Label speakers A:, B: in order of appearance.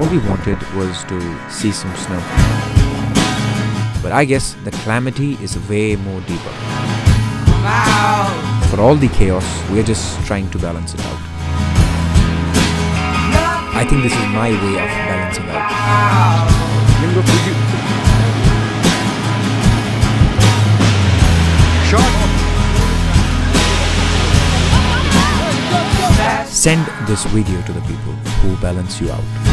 A: all we wanted was to see some snow. But I guess the calamity is way more deeper. For all the chaos, we're just trying to balance it out. I think this is my way of balancing out.
B: Shot.
A: Send this video to the people who balance you out.